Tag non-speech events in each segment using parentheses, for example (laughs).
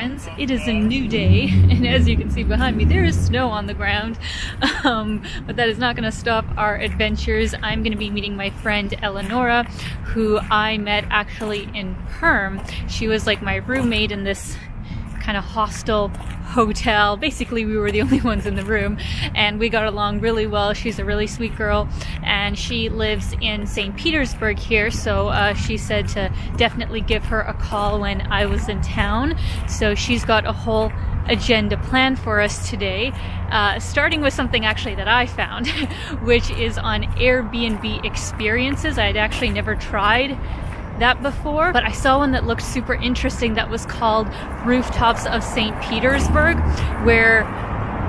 friends. It is a new day, (laughs) and as you can see behind me, there is snow on the ground. (laughs) Um, but that is not going to stop our adventures. I'm going to be meeting my friend Eleonora, who I met actually in Perm. She was like my roommate in this kind of hostel hotel. Basically, we were the (laughs) only ones in the room, and we got along really well. She's a really sweet girl, and she lives in St. Petersburg here, so uh, she said to definitely give her a call when I was in town. So she's got a whole agenda planned for us today, uh, starting with something actually that I found, (laughs) which is on Airbnb experiences. I had actually never tried that before, but I saw one that looked super interesting that was called Rooftops of St. Petersburg, where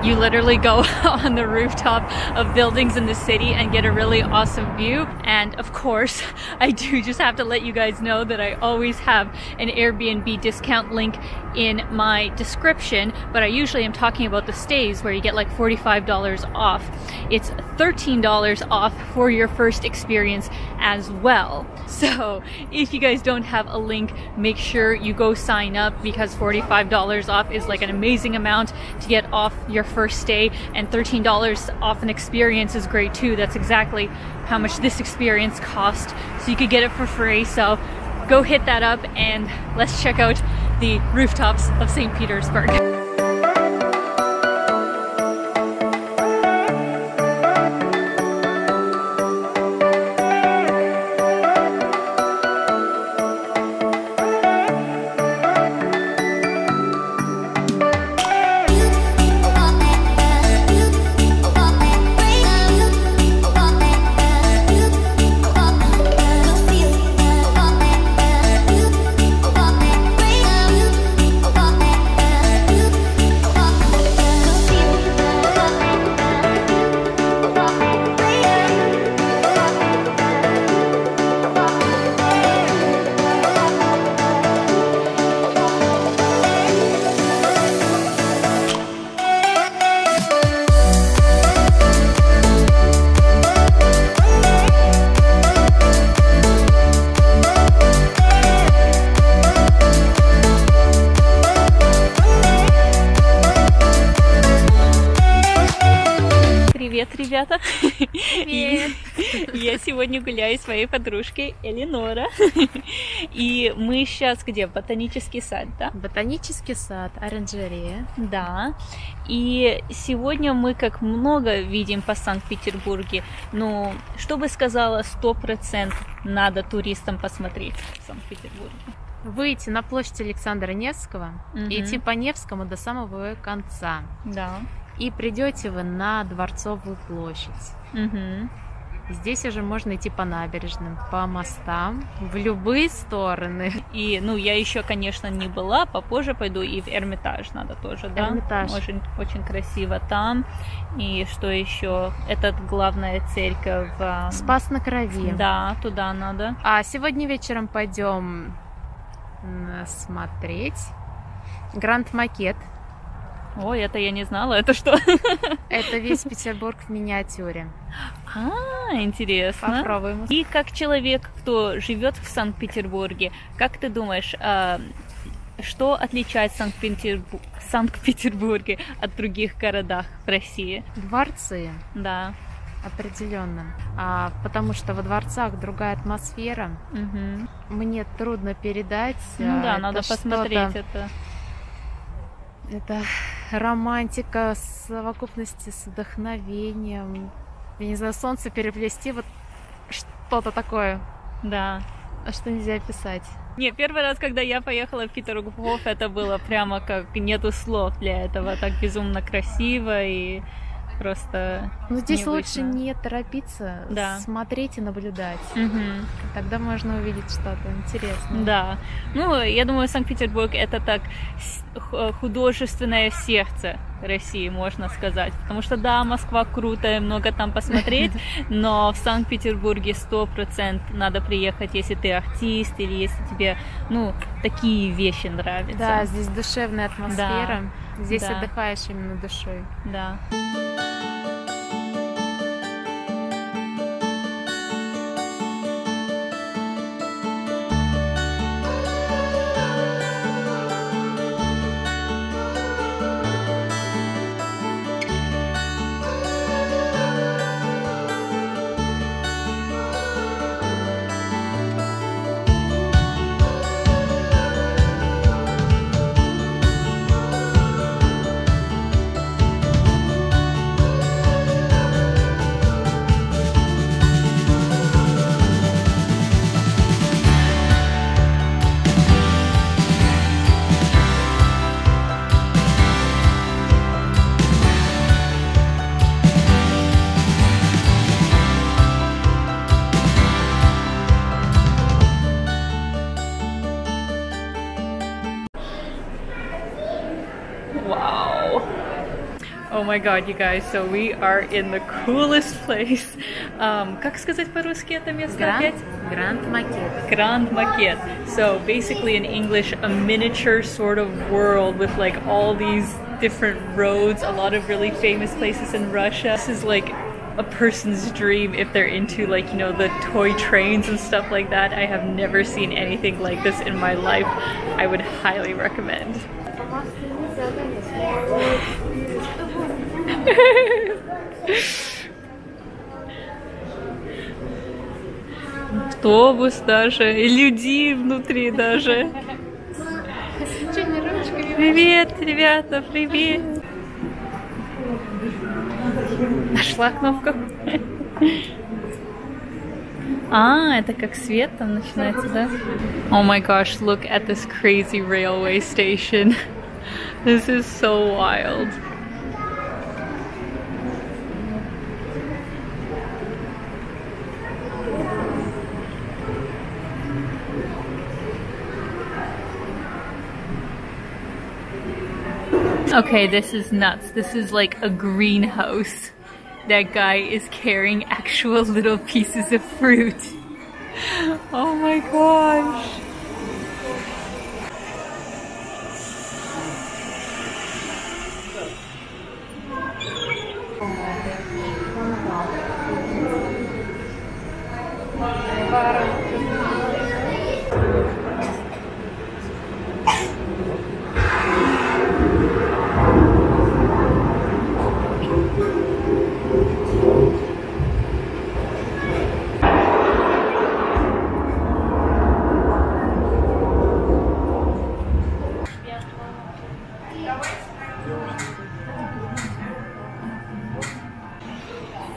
you literally go (laughs) on the rooftop of buildings in the city and get a really awesome view. And of course, (laughs) I do just have to let you guys know that I always have an Airbnb discount link in my description, but I usually am talking about the stays where you get like $45 off. It's $13 off for your first experience as well. (laughs) So if you guys don't have a link, make sure you go sign up because $45 off is like an amazing amount to get off your first stay and $13 off an experience is great too. That's exactly how much this experience cost. So you could get it for free. So go hit that up and let's check out the rooftops of St. Petersburg. Ребята! Привет! (laughs) Я сегодня гуляю с своей подружкой Элинора. И мы сейчас где? Ботанический сад, да? Ботанический сад, оранжерея. Да. И сегодня мы как много видим по Санкт-Петербурге. Ну, что бы сказала, сто процентов надо туристам посмотреть в Санкт-Петербурге. Выйти на площадь Александра Невского Мгм. и идти по Невскому до самого конца. Да. И придете вы на Дворцовую площадь. Мгм. Здесь уже можно идти по набережным, по мостам, в любые стороны. И, ну, я еще, конечно, не была, попозже пойду и в Эрмитаж надо тоже, да? Эрмитаж. Очень, очень красиво там. И что еще? Это главная церковь. а, Спас на крови. Да, туда надо. А сегодня вечером пойдем смотреть Гранд Макет. Ой, это я не знала, это что? (laughs) Это весь Петербург в миниатюре. А, интересно. Попробуем. И как человек, кто живет в Санкт-Петербурге, как ты думаешь, а, что отличает Санкт-Петербург, Санкт-Петербурге от других городов в России? Дворцы. Да. Определенно. А, потому что во дворцах другая атмосфера. Мгм. Мне трудно передать. Ну а, да, это надо посмотреть это. Это романтика, совокупности с вдохновением. Я не знаю, солнце переплести, вот что-то такое, Да. что нельзя описать. Не, первый раз, когда я поехала в Петергоф, это было прямо как нету слов для этого. Так безумно красиво и просто... Но здесь лучше необычно. не торопиться, Да. смотреть и наблюдать. Мгм. Тогда можно увидеть что-то интересное. Да. Ну, я думаю, Санкт-Петербург это так художественное сердце России, можно сказать. Потому что, да, Москва крутая, много там посмотреть, (laughs) но в Санкт-Петербурге сто процентов надо приехать, если ты артист или если тебе, ну, такие вещи нравятся. Да, здесь душевная атмосфера. Здесь да. отдыхаешь именно душой. Да. my god, you guys, so we are in the coolest place. Um, как сказать по-русски это место Гранд, опять? Гранд Макет. Grand Maquette. So basically in English, a miniature sort of world with like all these different roads, a lot of really famous places in Russia. This is like a person's dream if they're into like, you know, the toy trains and stuff like that. I have never seen anything like this in my life. I would highly recommend. Автобус даже, и людей внутри даже. Привет, ребята, привет. Нашла кнопку. А, это как свет там начинается, да? Oh my gosh, look at this crazy railway station. This is so wild. Okay, this is nuts. This is like a greenhouse. That guy is carrying actual little pieces of fruit. (laughs) Oh my gosh.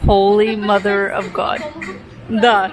Holy Mother of God. (laughs) Да.